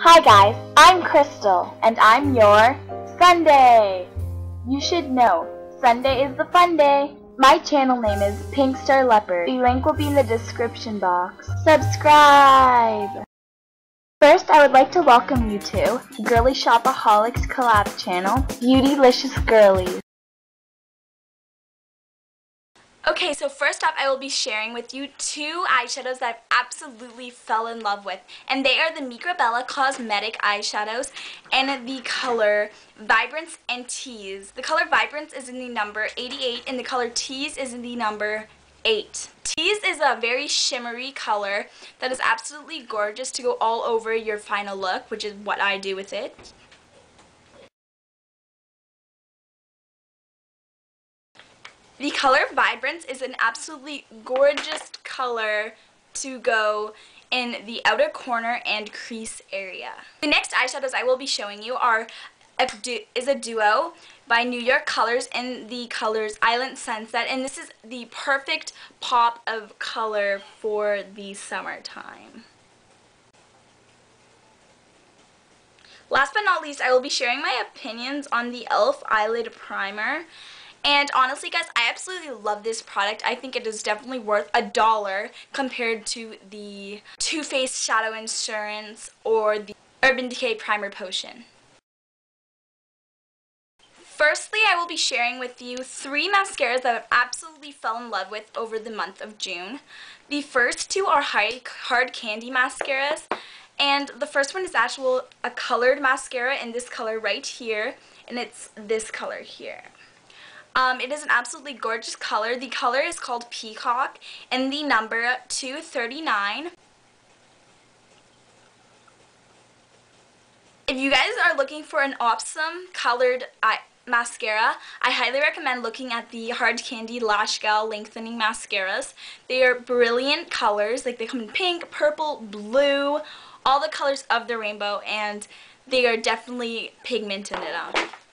Hi guys, I'm Chrystal, and I'm your Sunday. You should know, Sunday is the fun day. My channel name is Pink Star Leopard. The link will be in the description box. Subscribe! First, I would like to welcome you to Girly Shopaholics collab channel, Beautylicious Girlies. Okay, so first off, I will be sharing with you two eyeshadows that I've absolutely fell in love with. And they are the Microbella Cosmetic eyeshadows and the color Vibrance and Tease. The color Vibrance is in the number 88 and the color Tease is in the number 8. Tease is a very shimmery color that is absolutely gorgeous to go all over your final look, which is what I do with it. The color Vibrance is an absolutely gorgeous color to go in the outer corner and crease area. The next eyeshadows I will be showing you are a is a duo by New York Colors in the colors Island Sunset and this is the perfect pop of color for the summertime. Last but not least, I will be sharing my opinions on the e.l.f. Eyelid Primer. And honestly, guys, I absolutely love this product. I think it is definitely worth a dollar compared to the Too Faced Shadow Insurance or the Urban Decay Primer Potion. Firstly, I will be sharing with you three mascaras that I've absolutely fell in love with over the month of June. The first two are hard candy mascaras, and the first one is actual a colored mascara in this color right here, and it's this color here. Um, it is an absolutely gorgeous color. The color is called Peacock and the number 239. If you guys are looking for an awesome colored eye mascara, I highly recommend looking at the Hard Candy Lash Gel Lengthening Mascaras. They are brilliant colors, like they come in pink, purple, blue, all the colors of the rainbow, and they are definitely pigmented enough.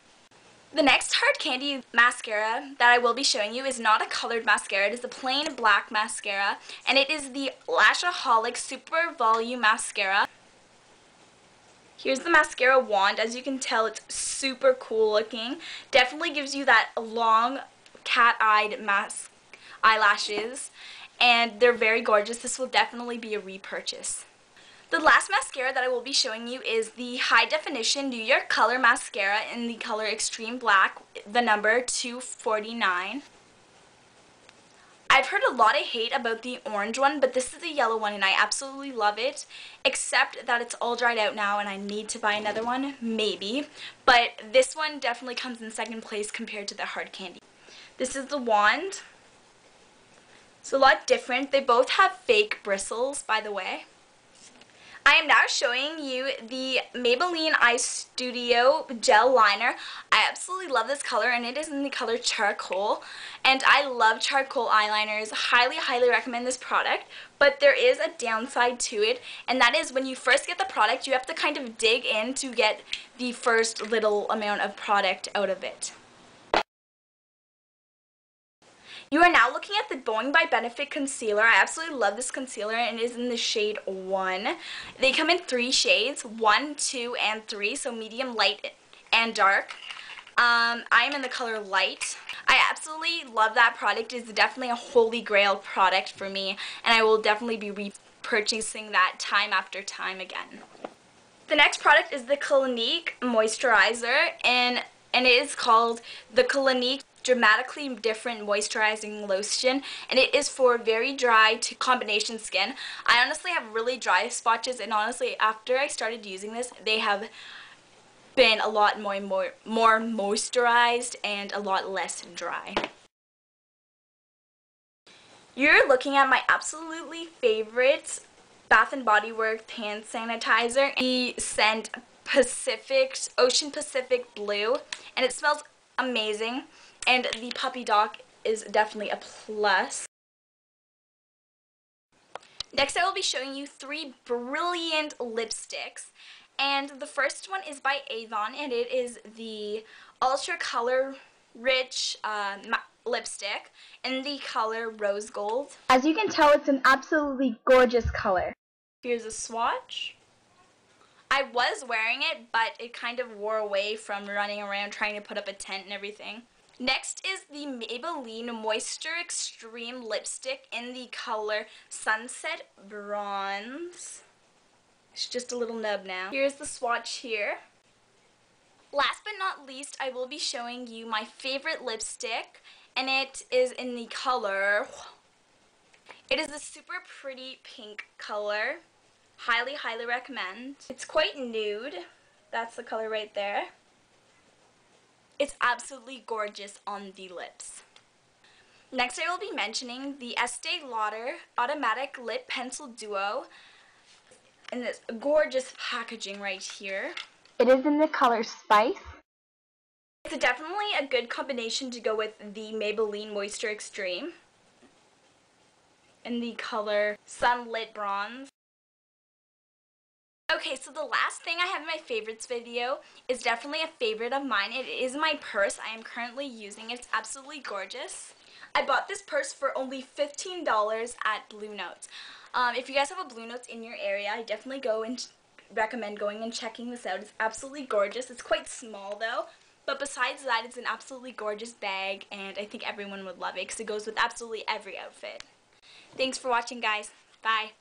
The next hard candy mascara that I will be showing you is not a colored mascara. It is a plain black mascara, and it is the Lashaholic Super Volume Mascara. Here's the mascara wand. As you can tell, it's super cool looking. Definitely gives you that long cat-eyed mask eyelashes, and they're very gorgeous. This will definitely be a repurchase. The last mascara that I will be showing you is the High Definition New York Color Mascara in the color Extreme Black, the number 249. I've heard a lot of hate about the orange one, but this is the yellow one and I absolutely love it, except that it's all dried out now and I need to buy another one, maybe. But this one definitely comes in second place compared to the hard candy. This is the wand. It's a lot different. They both have fake bristles, by the way. I am now showing you the Maybelline Eye Studio Gel Liner. I absolutely love this color and it is in the color Charcoal. And I love charcoal eyeliners. Highly, highly recommend this product. But there is a downside to it and that is when you first get the product you have to kind of dig in to get the first little amount of product out of it. You are now looking at the Boing by Benefit Concealer. I absolutely love this concealer and it is in the shade 1. They come in three shades, 1, 2, and 3, so medium, light, and dark. Um, I am in the color light. I absolutely love that product. It's definitely a holy grail product for me and I will definitely be repurchasing that time after time again. The next product is the Clinique Moisturizer and, and it is called the Clinique dramatically different moisturizing lotion and it is for very dry to combination skin. I honestly have really dry spotches and honestly after I started using this they have been a lot more, more, more moisturized and a lot less dry. You're looking at my absolutely favorite Bath & Body Works hand sanitizer. The scent Pacific, Ocean Pacific Blue and it smells amazing and the puppy dock is definitely a plus. Next I will be showing you three brilliant lipsticks and the first one is by Avon and it is the Ultra Color Rich uh, lipstick in the color Rose Gold. As you can tell it's an absolutely gorgeous color. Here's a swatch. I was wearing it, but it kind of wore away from running around trying to put up a tent and everything. Next is the Maybelline Moisture Extreme Lipstick in the color Sunset Bronze. It's just a little nub now. Here's the swatch here. Last but not least, I will be showing you my favorite lipstick, and it is in the color... It is a super pretty pink color. Highly, highly recommend. It's quite nude. That's the color right there. It's absolutely gorgeous on the lips. Next I will be mentioning the Estee Lauder Automatic Lip Pencil Duo in this gorgeous packaging right here. It is in the color Spice. It's definitely a good combination to go with the Maybelline Moisture Extreme in the color Sunlit Bronze. Okay, so the last thing I have in my favorites video is definitely a favorite of mine. It is my purse I am currently using. It's absolutely gorgeous. I bought this purse for only $15 at Bluenotes. Um, if you guys have a Bluenotes in your area, I definitely go and recommend going and checking this out. It's absolutely gorgeous. It's quite small though, but besides that, it's an absolutely gorgeous bag, and I think everyone would love it because it goes with absolutely every outfit. Thanks for watching, guys. Bye.